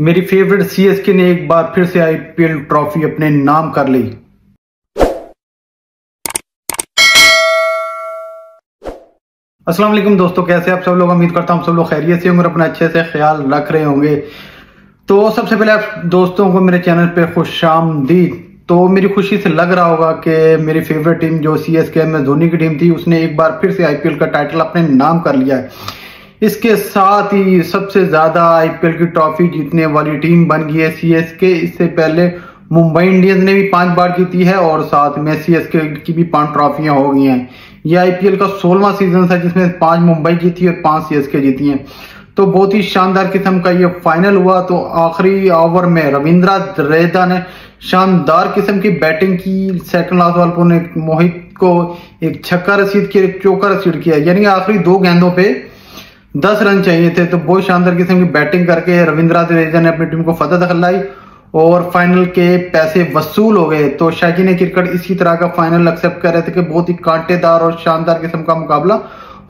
मेरी favourite CSK ने एक बार फिर से आईपीएल ट्रॉफी अपने नाम कर ली। अस्सलाम वालेकुम दोस्तों, कैसे आप सब लोग? उम्मीद करता हूँ सब लोग खैरियत से होंगे और अपना अच्छे से ख्याल रख रहे होंगे। तो सबसे पहले आप दोस्तों को मेरे चैनल पे खुश आमदीद। तो मेरी खुशी से लग रहा होगा कि मेरी फेवरेट टीम जो सी एस के में धोनी की टीम थी, उसने एक बार फिर से आईपीएल का टाइटल अपने नाम कर लिया है। इसके साथ ही सबसे ज़्यादा आईपीएल की ट्रॉफी जीतने वाली टीम बन गई है सी एस के इससे पहले मुंबई इंडियंस ने भी पाँच बार जीती है और साथ में सी एस के भी पाँच ट्रॉफियाँ हो गई हैं। ये आईपीएल का सोलवा सीज़न था जिसमें पाँच मुंबई जीती और पाँच सी एस के जीती हैं। तो बहुत ही शानदार किस्म का ये फाइनल हुआ। तो आखिरी ओवर में रविंद्रा रेदा ने शानदार किस्म की बैटिंग की। सेकंड लास्ट पर ने मोहित को एक छक्का रसीद किया, एक चौका रसीद किया। यानी आखिरी दो गेंदों पे दस रन चाहिए थे तो बहुत शानदार किस्म की बैटिंग करके रविंद्रा जडेजा ने अपनी टीम को फतह दखल लाई और फाइनल के पैसे वसूल हो गए। तो शाकिन क्रिकेट इसी तरह का फाइनल एक्सेप्ट कर रहे थे कि बहुत ही कांटेदार और शानदार किस्म का मुकाबला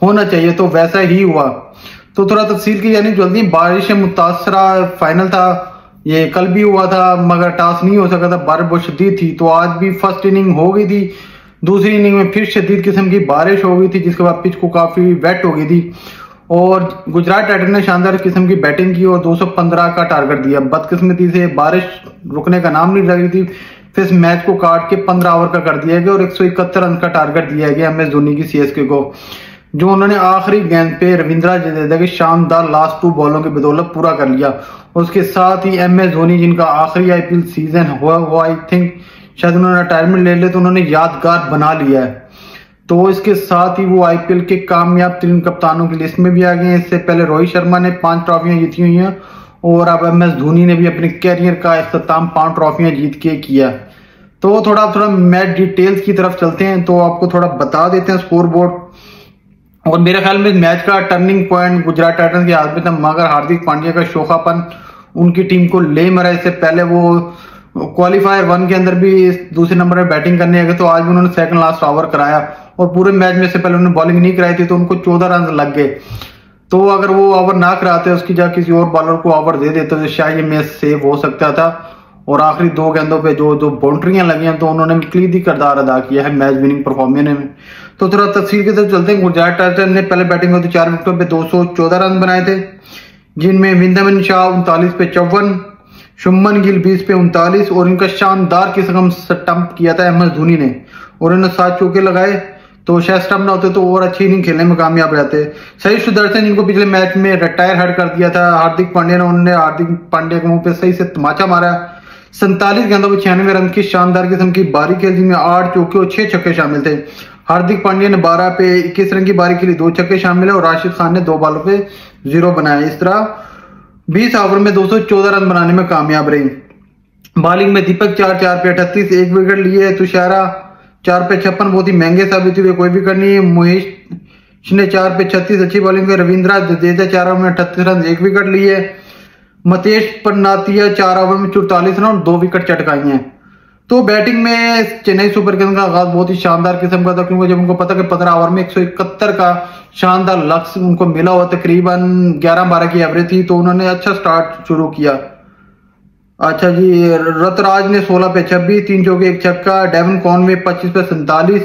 होना चाहिए। तो वैसा ही हुआ। तो थोड़ा तफसील की यानी जल्दी बारिश मुतासरा फाइनल था। ये कल भी हुआ था, मगर टास नहीं हो सका था। बारिश बहुत शदीद थी तो आज भी फ़र्स्ट इनिंग हो गई थी। दूसरी इनिंग में फिर शदीद किस्म की बारिश हो गई थी, जिसके बाद पिच को काफ़ी वेट हो गई थी। और गुजरात टाइटन ने शानदार किस्म की बैटिंग की और 215 का टारगेट दिया। बदकिस्मती से बारिश रुकने का नाम नहीं लग रही थी। फिर इस मैच को काट के 15 ओवर का कर दिया गया और एक सौ इकहत्तर रन का टारगेट दिया गया एम एस धोनी की सीएसके को, जो उन्होंने आखिरी गेंद पे रविंद्रा जडेजा के शानदार लास्ट टू बॉलों की बदौलत पूरा कर लिया। उसके साथ ही एम एस धोनी, जिनका आखिरी आईपीएल सीज़न हुआ हुआ आई थिंक शायद उन्होंने रिटायरमेंट ले लिया तो उन्होंने यादगार बना लिया है। तो इसके साथ ही वो आईपीएल के कामयाब तीन कप्तानों की लिस्ट में भी आ गए हैं। इससे पहले रोहित शर्मा ने पाँच ट्रॉफियाँ जीती हुई हैं और अब एम एस धोनी ने भी अपने कैरियर का अख्ताम पाँच ट्रॉफियाँ जीत के किया तो थोड़ा थोड़ा मैच डिटेल्स की तरफ़ चलते हैं। तो आपको थोड़ा बता देते हैं स्कोर बोर्ड और मेरे ख्याल में मैच का टर्निंग पॉइंट गुजरात टाइटन के हाथ में था। मगर हार्दिक पांड्या का शोखापन उनकी टीम को ले मरा। इससे पहले वो क्वालिफायर वन के अंदर भी दूसरे नंबर पर बैटिंग करने गए। तो आज भी उन्होंने सेकंड लास्ट ओवर कराया। और पूरे मैच में से पहले उन्होंने बॉलिंग नहीं कराई थी तो उनको चौदह रन लग गए। तो अगर वो ओवर ना कराते, उसकी जगह किसी और बॉलर को ओवर दे देते तो शायद ये मैच सेव हो सकता था। और आखिरी दो गेंदों पे जो जो बाउंड्रियाँ लगी हैं तो उन्होंने क्लीदी किरदार अदा किया है मैच विनिंग परफॉर्मेंस में। तो थोड़ा तफसील के साथ चलते हैं। गुजरात टाइटन ने पहले बैटिंग होती चार विकेटों पे दो सौ चौदह रन बनाए थे, जिनमें विंदमन शाह उनतालीस पे चौवन शुमन गिल बीस पे उनतालीस, और इनका शानदार किस्म स्टंप किया था अहमद धोनी ने। और इन्होंने सात चौके लगाए तो शायद स्टंप ना होते तो और अच्छी इनिंग खेलने में कामयाब रहते। सही सुदर्शन जिनको पिछले मैच में रिटायर हट कर दिया था, हार्दिक पांड्या ने उन्होंने हार्दिक पांड्या के मुँह पे सही से तमाचा मारा। सैंतालीस गेंदों में छियानवे रन की शानदार किस्म की बारी खेल, जिनमें आठ चौके और छह छक्के शामिल थे। हार्दिक पांड्या ने बारह पे इक्कीस रन की बारी के लिए दो छक्के शामिल है और राशिद खान ने दो बालों पे ज़ीरो बनाया इस तरह बीस ओवर में 214 रन बनाने में कामयाब रही। बॉलिंग में दीपक चार चार पे अठतीस, एक विकेट लिए तुषारा चार पे छप्पन बहुत ही महँगे साबित हुए, कोई विकेट नहीं है। मोहिश ने चार पे छत्तीस अच्छी बॉलिंग की रविंद्रा जडेजा चार ओवर में अठतीस रन, एक विकेट लिए मतेश पन्नातिया चार ओवर में चौतालीस रन और दो विकेट चटकाई हैं। तो बैटिंग में चेन्नई सुपर किंग्स का आगाज़ बहुत ही शानदार किस्म का था, क्योंकि जब उनको पता कि पंद्रह ओवर में एक सौ इकहत्तर का शानदार लक्ष्य उनको मिला हुआ, तकरीबन 11-12 की एवरेज थी तो उन्होंने अच्छा स्टार्ट शुरू किया। अच्छा जी, रतराज ने 16 पे 26 तीन चौके, एक छक्का। डेवन कॉन में 25 पे सैतालीस,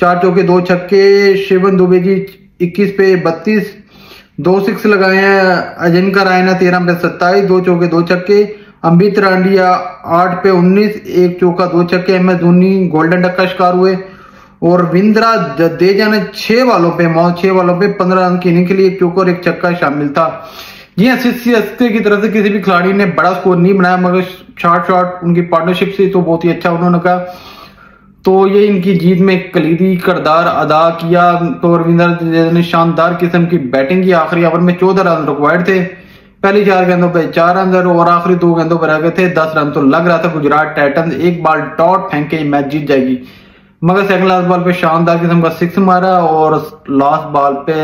चार चौके, दो छक्के। शिवन दुबे जी 21 पे 32 दो सिक्स लगाए हैं अजिनका रायना, तेरह पे सत्ताईस, दो चौके, दो छक्के। अमित रांडिया आठ पे उन्नीस, एक चौका, दो छक्के। M S Dhoni, golden duck का शिकार हुए। और विंद्रा जडेजा ने छह वालों पे, मौत छह वालों पे पंद्रह रन की इनिंग के लिए एक चौका और एक छक्का शामिल था। जी सी की तरफ़ से किसी भी खिलाड़ी ने बड़ा स्कोर नहीं बनाया, मगर शॉर्ट शॉर्ट उनकी पार्टनरशिप से तो बहुत ही अच्छा उन्होंने कहा। तो ये इनकी जीत में कलीदी करदार अदा किया। तो रविंद्र ने शानदार किस्म की बैटिंग की। आखिरी ओवर में चौदह रन रिक्वायर्ड थे। पहली चार गेंदों पर चार रन और आखिरी दो गेंदों पर गए थे। दस रन तो लग रहा था गुजरात टाइटन एक बाल डॉट फेंक के मैच जीत जाएगी। मगर सेकंड लास्ट बॉल पे शानदार किस्म का सिक्स मारा और लास्ट बॉल पे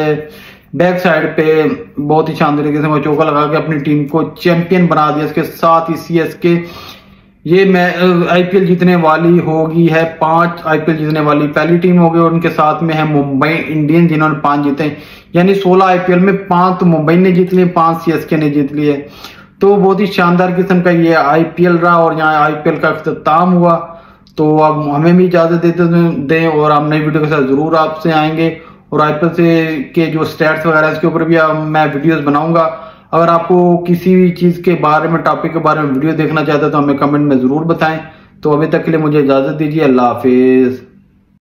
बैक साइड पे बहुत ही शानदार तरीके से का चौका लगा के अपनी टीम को चैंपियन बना दिया, इसके साथ ही सी एस के ये मैं आईपीएल जीतने वाली होगी है पाँच आईपीएल जीतने वाली पहली टीम होगी और उनके साथ में है मुंबई इंडियंस जिन्होंने पाँच जीते यानी 16 आईपीएल में पाँच तो मुंबई ने जीत लिए, पाँच सीएसके ने जीत लिए। तो बहुत ही शानदार किस्म का ये आईपीएल रहा और यहाँ आईपीएल का अख्ताम हुआ। तो अब हमें भी इजाज़त देते दें और हम नई वीडियो के साथ ज़रूर आपसे आएँगे। और आईपीएल से के जो स्टैट्स वगैरह, इसके ऊपर भी मैं वीडियोस बनाऊँगा। अगर आपको किसी भी चीज़ के बारे में टॉपिक के बारे में वीडियो देखना चाहते हैं तो हमें कमेंट में ज़रूर बताएँ। तो अभी तक के लिए मुझे इजाज़त दीजिए। अल्लाह हाफिज।